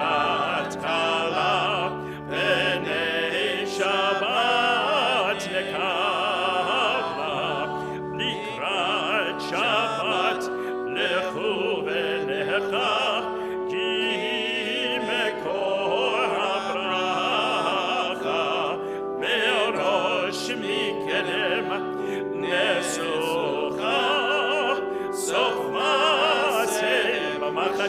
Claro.